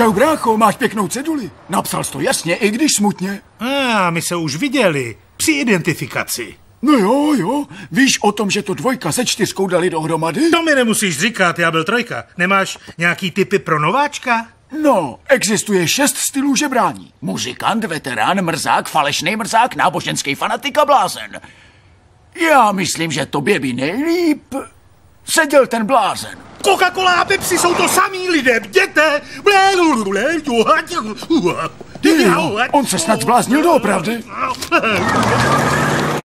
Čau, brácho, máš pěknou ceduli. Napsal jsi to jasně, i když smutně. A, ah, my se už viděli. Při identifikaci. No jo, jo. Víš o tom, že to dvojka se čtyřkou dali dohromady? To mi nemusíš říkat, já byl trojka. Nemáš nějaký typy pro nováčka? No, existuje šest stylů žebrání. Muzikant, veterán, mrzák, falešný mrzák, náboženský fanatik a blázen. Já myslím, že tobě by nejlíp seděl ten blázen. Coca-Cola a Pepsi jsou to samý lidé, bděte! Ty jo, on se snad zbláznil doopravdy.